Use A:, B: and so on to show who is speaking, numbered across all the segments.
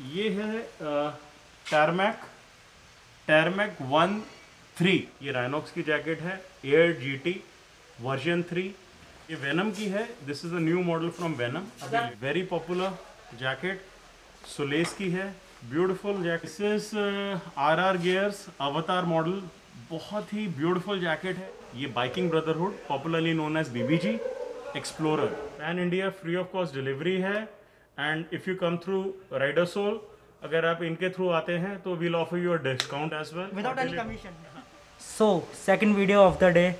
A: ये है tarmac tarmac one three ये राइनॉक्स की जैकेट है. Air G T version three ये वेनम की है. This is a new model from Venom अभी वेरी पॉपुलर जैकेट सुलेस की है. Beautiful jacket this is R R gears avatar model बहुत ही ब्यूटीफुल जैकेट है. ये biking brotherhood popularly known as BBG explorer pan India free of cost delivery है. And if you come through rider अगर आप इनके थ्रू आते हैं तो we'll offer you discount as well
B: without any commission so second video of the day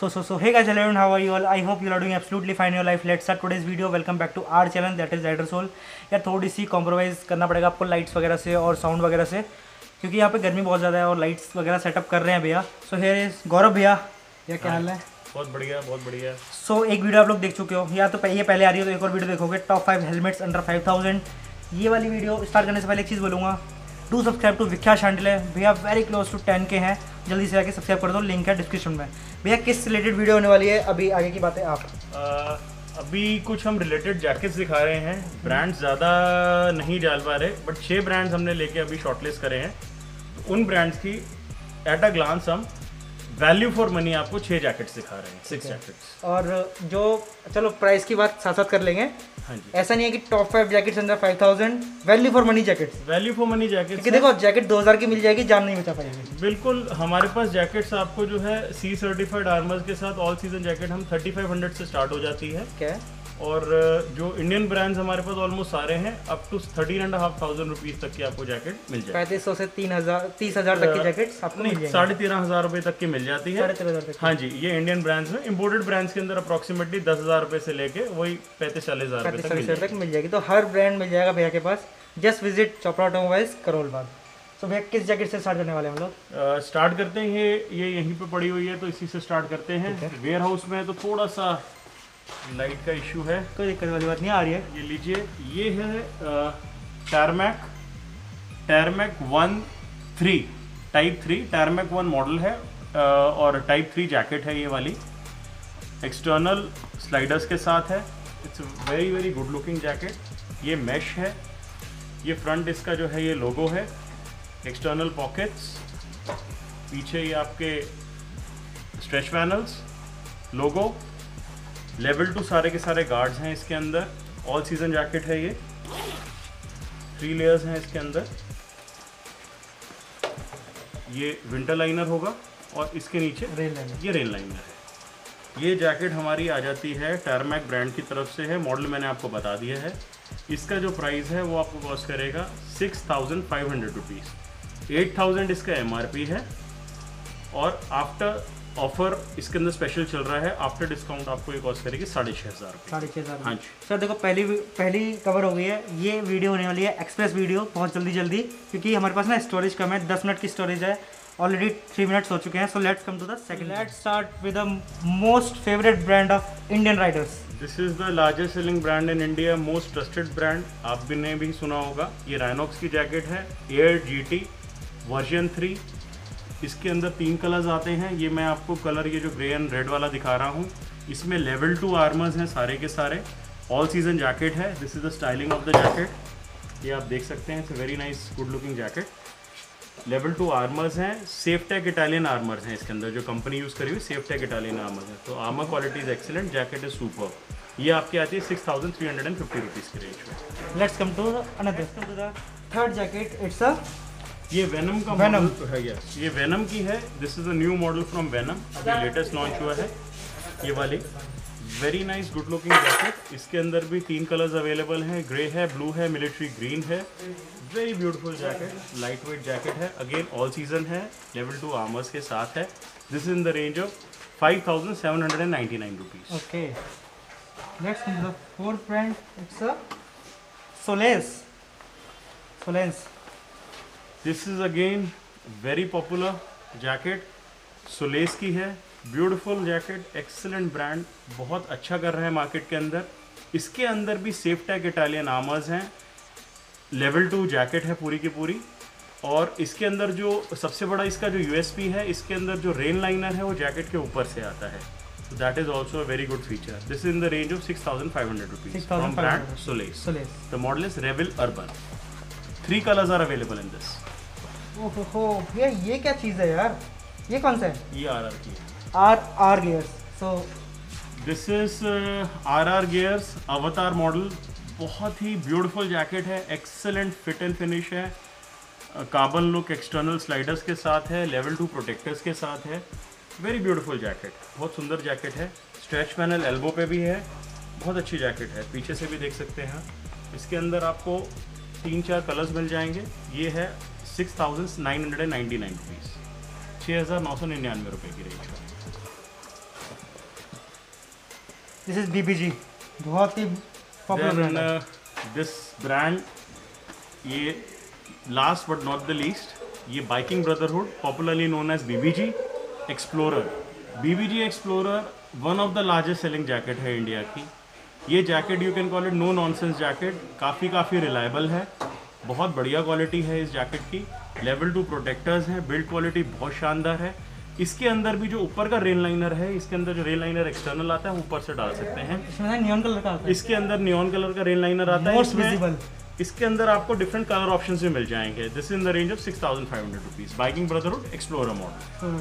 B: so so so hey guys hello and how I hope you are doing absolutely fine your life let's start today's video welcome back to our channel that is rider soul या थोड़ी सी compromise करना पड़ेगा आपको lights वगैरह से और sound वगैरह से क्योंकि यहाँ पे गर्मी बहुत ज़्यादा है और लाइट्स वगैरह सेटअप कर रहे हैं भैया। सो हेयर इज़ गौरव भैया। या क्या हाल है?
A: बहुत बढ़िया बहुत बढ़िया।
B: सो so, एक वीडियो आप लोग देख चुके हो। या तो पह- ये पहले आ रही हो तो एक और वीडियो देखोगे। Top five helmets under five thousand ये वाली वीडियो स्टार्ट करने से पहले एक चीज़ बोलूँगा। Do subscribe to Vikhya Shandle भैया वेरी क्लोज टू टेन के हैं। जल्दी से आके सब्सक्राइब कर दो। लिंक है डिस्क्रिप्शन में। भैया किस रिलेटेड वीडियो होने वाली है? अभी आगे की बातें आप।
A: अभी कुछ हम रिलेटेड जैकेट्स दिखा रहे हैं। ब्रांड्स ज़्यादा नहीं डाल पा रहे बट छः ब्रांड्स हमने लेके अभी शॉर्टलिस्ट करे हैं। उन ब्रांड्स की एट अ ग्लांस हम वैल्यू फॉर मनी आपको छः जैकेट्स दिखा रहे हैं सिक्स जैकेट्स
B: और जो चलो प्राइस की बात साथ साथ कर लेंगे।
A: हाँ जी।
B: ऐसा नहीं है कि टॉप फाइव जैकेट्स अंदर five thousand value for money jacket
A: value for money jacket
B: क्योंकि देखो जैकेट दो हज़ार की मिल जाएगी जान नहीं बचा पाएगी।
A: बिल्कुल हमारे पास जैकेट्स आपको जो है सी सर्टिफाइड आर्मर्स के साथ ऑल सीज़न जैकेट हम 3500 से स्टार्ट हो जाती है।
B: क्या
A: और जो इंडियन ब्रांड्स हमारे पास ऑलमोस्ट सारे हैं up to thirteen and half thousand rupees तक की आपको जैकेट मिल जाएगी।
B: पैंतीस सौ से तीन हज़ार तीस हज़ार तक की जैकेट आपको
A: नहीं साढ़े तेरह हज़ार रुपए तक की मिल जाती है।
B: साढ़े तेरह तक
A: हाँ जी ये इंडियन ब्रांड्स में इंपोर्टेड ब्रांड्स के अंदर अप्रोक्सीमेटली दस हज़ार रुपए से लेके वही पैंतीस चालीस हज़ार तक मिल
B: चालीस तक मिल जाएगी। तो हर ब्रांड मिल जाएगा भैया के पास। Just visit Chopra automobiles Karol Bagh तो भैया किस जैकेट से स्टार्ट करने वाले हम लोग?
A: स्टार्ट करते हैं। ये ये यहीं पे पड़ी हुई है तो इसी से स्टार्ट करते हैं। वेयर हाउस में तो थोड़ा सा लाइट का इशू है।
B: कोई दिक्कत वाली बात नहीं आ रही है।
A: ये लीजिए ये है Tarmac Tarmac one three type three Tarmac one model है अ, और टाइप थ्री जैकेट है ये वाली। एक्सटर्नल स्लाइडर्स के साथ है। It's very very good looking jacket ये मैश है। ये फ्रंट इसका जो है ये लोगो है। एक्सटर्नल पॉकेट्स पीछे ये आपके stretch panels logo level two सारे के सारे गार्ड्स हैं इसके अंदर। ऑल सीज़न जैकेट है ये। थ्री लेयर्स हैं इसके अंदर। ये विंटर लाइनर होगा और इसके नीचे
B: रेन लाइनर
A: ये रेन लाइनर है। ये जैकेट हमारी आ जाती है टर्मैक ब्रांड की तरफ़ से है। मॉडल मैंने आपको बता दिया है। इसका जो प्राइस है वो आपको कॉस्ट करेगा six thousand five hundred rupees eight thousand इसका एमआरपी है। और आफ्टर ऑफ़र इसके अंदर स्पेशल चल रहा है। आफ्टर डिस्काउंट आपको ये कॉस्ट करेगी साढ़े छः हज़ार
B: साढ़े छः हज़ार
A: हाँ जी।
B: सर देखो पहली पहली कवर हो गई है ये वीडियो होने वाली है एक्सप्रेस वीडियो बहुत जल्दी जल्दी। क्योंकि हमारे पास ना स्टोरेज कम है। दस मिनट की स्टोरेज है। ऑलरेडी थ्री मिनट्स हो चुके हैं। So let's come to the second let's start with the most favourite brand of Indian riders
A: this is the largest selling brand in India most trusted brand आपने भी भी सुना होगा। ये राइनॉक्स की जैकेट है। Air G T version three इसके अंदर तीन कलर्स आते हैं। ये मैं आपको कलर ये जो ग्रे एंड रेड वाला दिखा रहा हूँ। इसमें लेवल टू आर्मर्स हैं सारे के सारे। ऑल सीज़न जैकेट है। This is the styling of the jacket ये आप देख सकते हैं it's very nice good looking jacket level two armours हैं। सेफ़ टेक इटालियन आर्मर्स हैं इसके अंदर। जो कंपनी यूज़ करी हुई सेफ़ टेक इटालियन आर्मर्स है। तो armour quality is excellent jacket is super ये आपकी आती है six thousand three hundred and fifty rupees की रेंज में।
B: Let's come to another come to the third jacket it's a
A: ये वेनम का
B: Venom.
A: मॉडल है यस ये वेनम की है. This is a new model from Venom अभी latest launch हुआ है. ये वाली. Very nice good looking jacket इसके अंदर भी तीन कलर्स अवेलेबल हैं. ग्रे है ब्लू है मिलिट्री ग्रीन है. Very beautiful jacket light weight jacket है. अगेन ऑल सीज़न है. लेवल टू आर्मर्स के साथ है. This is in the range of five thousand seven hundred and ninety nine rupees
B: Okay. Next is the fourth brand. It's a Soles. Solens.
A: This is again very popular jacket Solace की है. Beautiful jacket excellent brand बहुत अच्छा कर रहा है market के अंदर. इसके अंदर भी सेफ़ टैग इटालियन आर्मर्स हैं. लेवल टू जैकेट है पूरी की पूरी. और इसके अंदर जो सबसे बड़ा इसका जो यूएसपी है इसके अंदर जो रेन लाइनर है वो जैकेट के ऊपर से आता है. That is also a very good feature this is in the range of six thousand five hundred rupees from brand Solace the model is revel urban three colours are available in this.
B: ओहो भैया ये क्या चीज़ है यार? ये कौन सा है?
A: ये आर आर की
B: R R gears so
A: this is R R gears Avatar model बहुत ही ब्यूटीफुल जैकेट है एक्सेलेंट फिट एंड फिनिश है। कार्बन लुक एक्सटर्नल स्लाइडर्स के साथ है लेवल टू प्रोटेक्टर्स के साथ है। वेरी ब्यूटीफुल जैकेट बहुत सुंदर जैकेट है। स्ट्रेच पैनल एल्बो पे भी है बहुत अच्छी जैकेट है। पीछे से भी देख सकते हैं। इसके अंदर आपको तीन चार कलर्स मिल जाएँगे। ये है six thousand nine hundred and ninety nine rupees छः हज़ार नौ सौ निन्यानवे रुपये की रेंज
B: दिस इज़ बीबीजी बहुत ही पॉपुलर
A: then
B: ब्रांड
A: ये last but not the least ये biking brotherhood popularly known as BBG explorer BBG explorer one of the largest selling jacket है इंडिया की। ये jacket you can call it no nonsense jacket काफ़ी काफ़ी reliable है। बहुत बढ़िया क्वालिटी है इस जैकेट की। लेवल टू प्रोटेक्टर्स हैं बिल्ड क्वालिटी बहुत शानदार है। इसके अंदर भी जो ऊपर का रेन लाइनर है इसके अंदर जो रेन लाइनर एक्सटर्नल आता है ऊपर से डाल सकते हैं।
B: इसमें नियॉन कलर का आता है।
A: इसके अंदर नियॉन कलर का रेन लाइनर आता है। इसमें इसके अंदर आपको डिफरेंट कलर ऑप्शंस भी मिल जाएँगे। This in the range of six thousand five hundred rupees biking brotherhood explorer model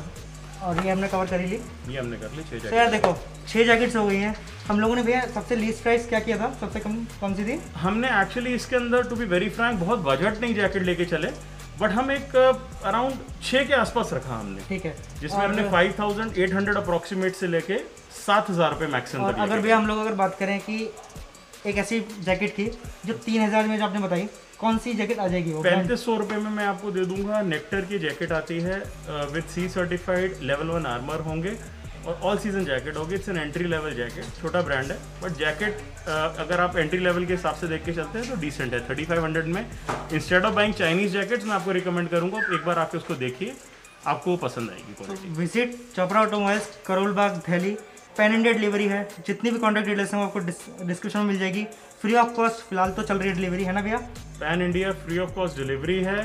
B: और ये हमने कवर कर ली
A: ये हमने कर ली छह
B: तो यार
A: जैकेट
B: देखो छह जैकेट्स हो गई हैं। हम लोगों ने भैया सबसे लीस्ट प्राइस क्या किया था? सबसे कम कौन सी थी?
A: हमने एक्चुअली इसके अंदर टू बी वेरी फ्रैंक बहुत बजट नहीं जैकेट लेके चले बट हम एक अराउंड छः के आसपास रखा हमने।
B: ठीक है।
A: जिसमें हमने five thousand eight hundred approximate से लेके सात हज़ार रुपये मैक्सिमम
B: अगर भैया हम लोग अगर बात करें कि एक ऐसी जैकेट की जो तीन हज़ार में जो आपने बताई कौन सी जैकेट आ जाएगी
A: पैंतीस सौ रुपये में मैं आपको दे दूँगा नेक्टर की जैकेट आती है with C certified level one armour होंगे और ऑल सीज़न जैकेट होगी it's an entry level jacket छोटा ब्रांड है बट जैकेट अगर आप एंट्री लेवल के हिसाब से देख के चलते हैं तो डिसेंट है थर्टी फाइव हंड्रेड में। Instead of buying Chinese jackets मैं आपको रिकमेंड करूँगा एक बार आके उसको देखिए आपको पसंद आएगी
B: visit Chopra automobiles Karol Bagh Delhi pan India delivery है। जितनी भी कॉन्टैक्ट डिटेल्स हैं वो आपको डिस्क्रिप्शन में मिल जाएगी। फ्री ऑफ़ कॉस्ट फ़िलहाल तो चल रही है डिलीवरी है ना भैया?
A: Pan India free of cost delivery है।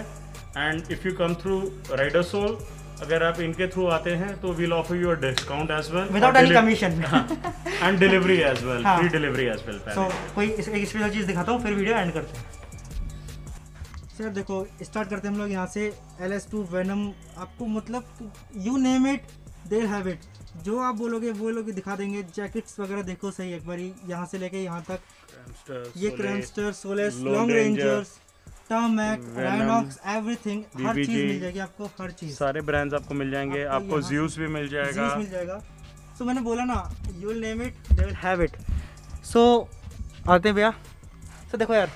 A: And if you come through rider soul अगर आप इनके थ्रू आते हैं तो we'll offer you a discount as well
B: without any commission
A: and delivery as well. Free delivery as well
B: so कोई एक special चीज़ दिखाता हूँ फिर वीडियो एंड करते हैं। सर देखो स्टार्ट करते हैं हम लोग यहाँ से। एल एस टू वेनम आपको मतलब you name it there have it जो आप बोलोगे वो लोग दिखा देंगे। जैकेट्स वगैरह देखो सही एक बारी। यहाँ से लेके यहाँ तक। ये Cramster Solace long rangers tarmac Rynox everything हर चीज़ मिल जाएगी आपको हर चीज़।
A: सारे ब्रांड्स आपको मिल जाएँगे।
B: आपको
A: आपको ज्यूस भी मिल जाएगा।
B: मिल जाएगा। सो मैंने बोला ना you will name it they will have it so आते हैं भैया। सो देखो यार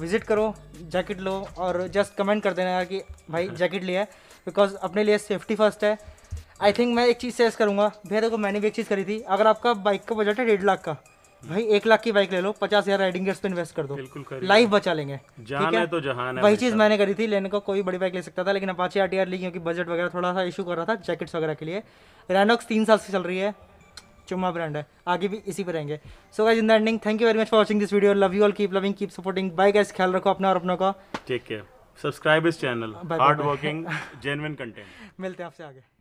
B: विज़िट करो जैकेट लो और जस्ट कमेंट कर देना यार कि भाई जैकेट लिया है। बिकॉज़ अपने लिए सेफ्टी फ़र्स्ट है। आई थिंक मैं एक चीज़ सजेस्ट करूँगा। भैया देखो मैंने भी एक चीज़ करी थी। अगर आपका बाइक का बजट है डेढ़ लाख का भाई एक लाख की बाइक ले लो पचास हज़ार राइडिंग गेट्स पे इन्वेस्ट कर दो। लाइफ बचा लेंगे ठीक
A: है? तो जहान है
B: वही चीज़ मैंने करी थी। लेने को कोई बड़ी बाइक ले सकता था लेकिन अपाचे आर टी आर ली क्योंकि बजट वगैरह थोड़ा सा इशू कर रहा था जैकेट्स वगैरह के लिए। रैनॉक्स तीन साल से चल रही है। चुम्मा ब्रांड है। आगे भी इसी पर रहेंगे। So guys in the ending thank you very much for watching this video love you all keep loving keep supporting bye guys ख्याल रखो अपना और अपनों का।
A: टेक केयर सब्सक्राइब इस channel hard working genuine content
B: मिलते हैं आपसे आगे।